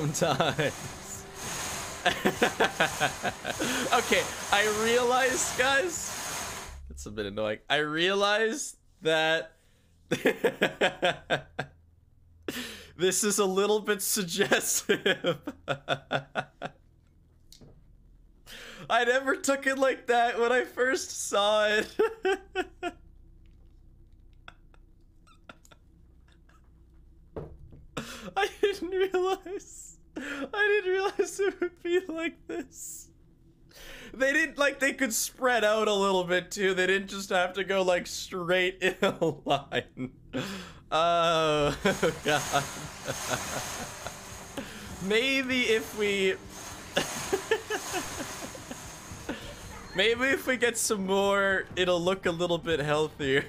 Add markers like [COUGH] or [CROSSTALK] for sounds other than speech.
Sometimes. [LAUGHS] okay, I realize, guys. It's a bit annoying. I realize that [LAUGHS] this is a little bit suggestive. [LAUGHS] I never took it like that when I first saw it. I didn't realize. I didn't realize it would be like this. They didn't like they could spread out a little bit too. They didn't just have to go like straight [LAUGHS] in a line. Oh [LAUGHS] god. Maybe if we [LAUGHS] Maybe if we get some more, it'll look a little bit healthier.